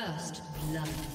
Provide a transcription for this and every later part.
First blood.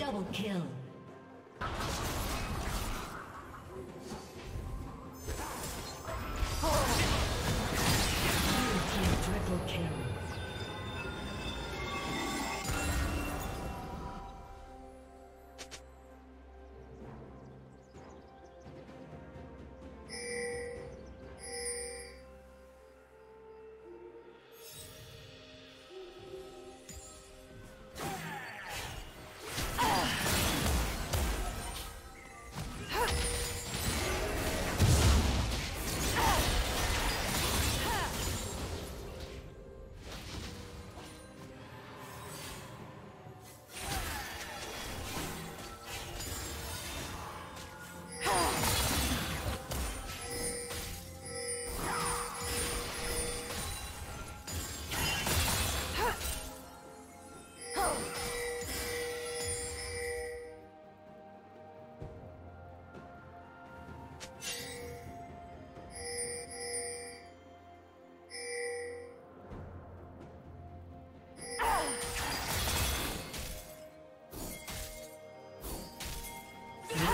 Double kill.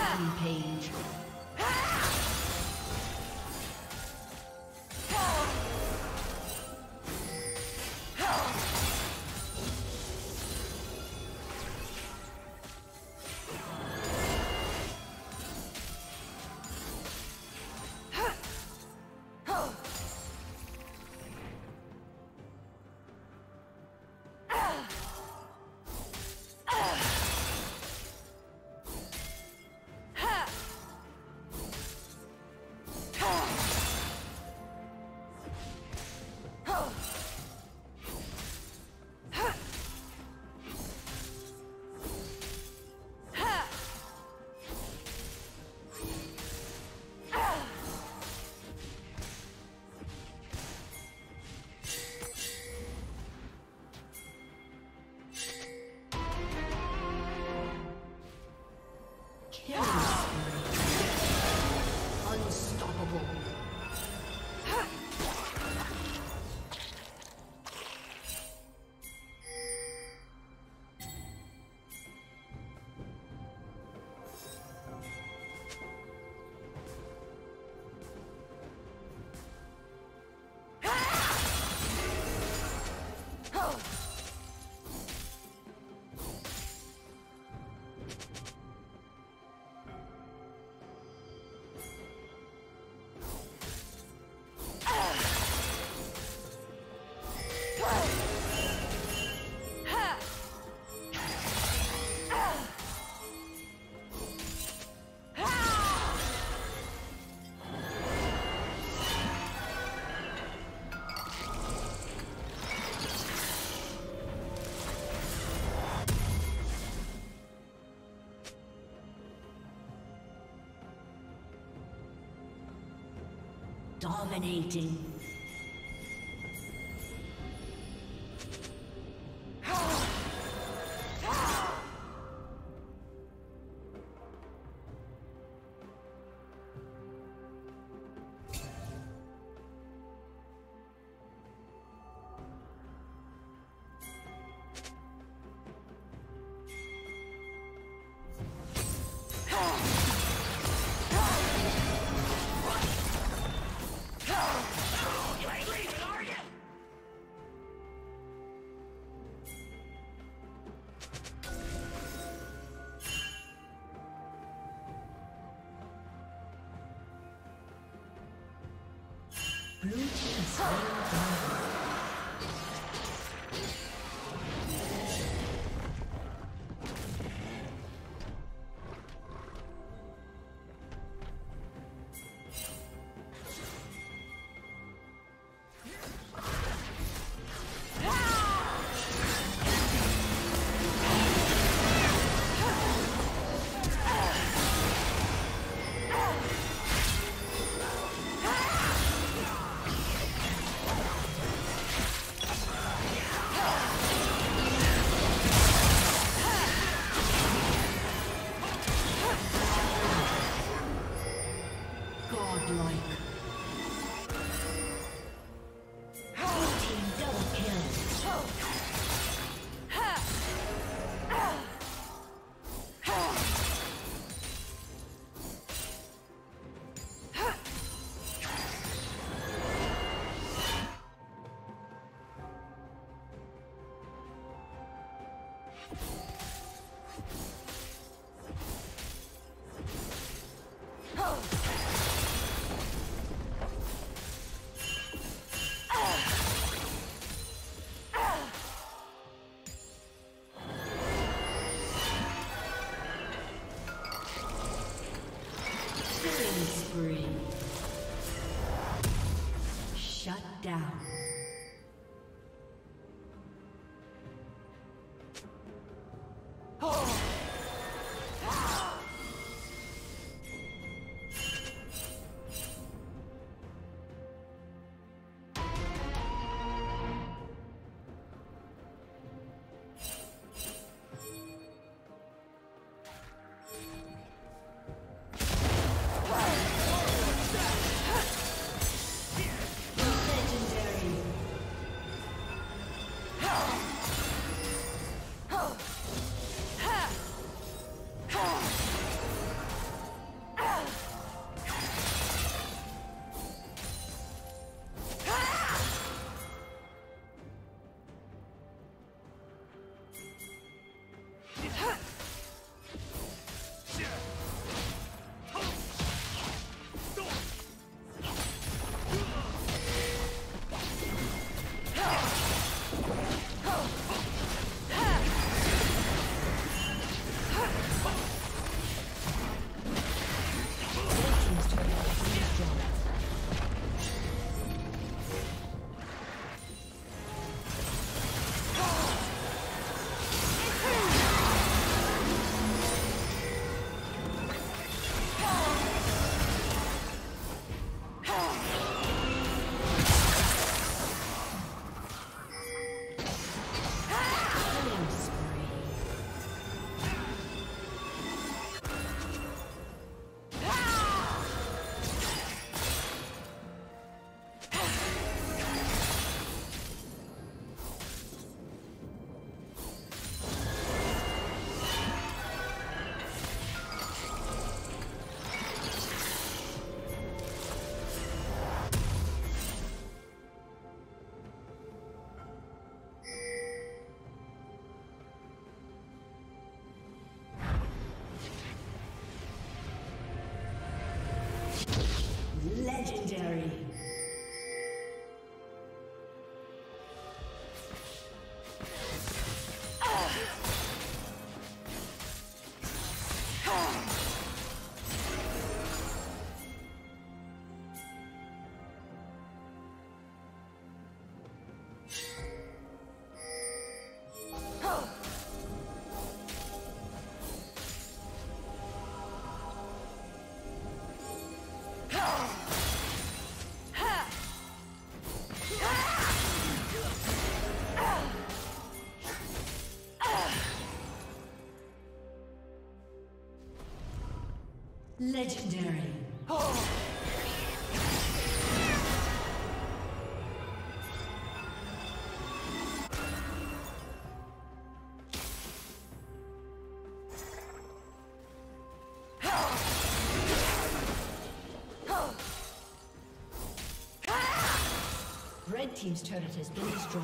Rampage. Dominating. Legendary. Legendary. Red Team's turret has been destroyed.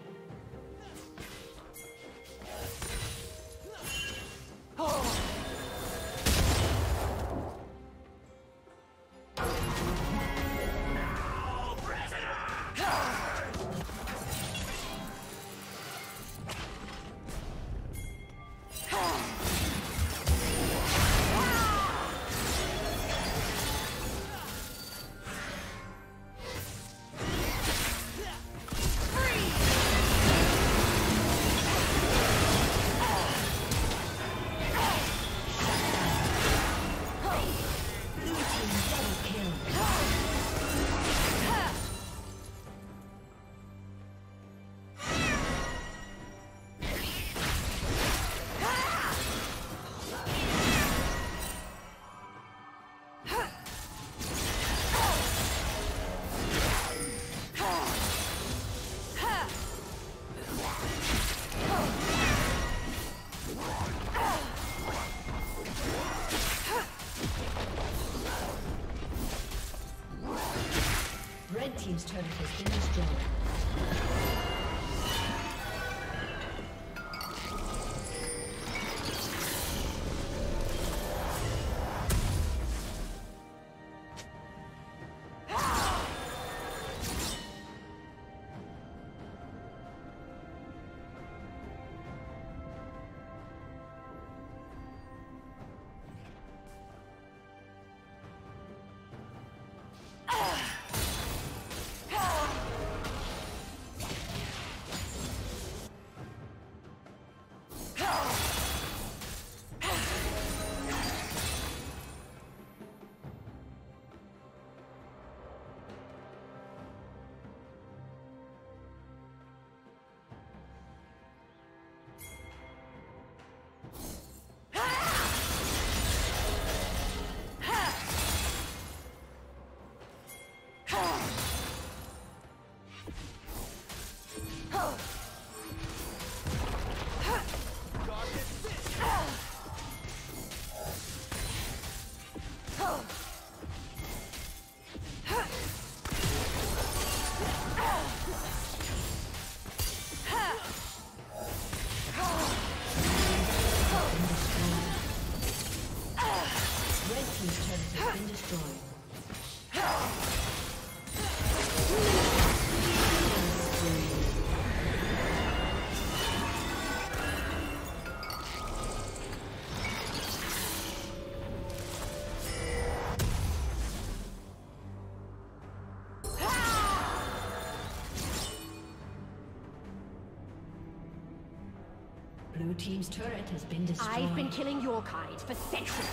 Blue team's turret has been destroyed. I've been killing your kind for centuries.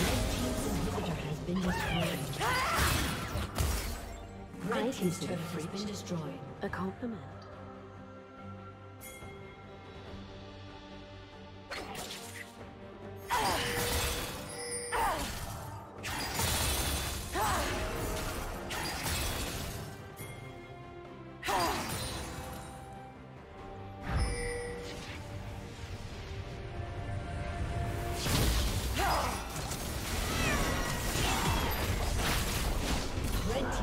Red team's inhibitor has been destroyed. Ah! Red I team's turret has been destroyed. A compliment.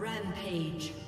Ninety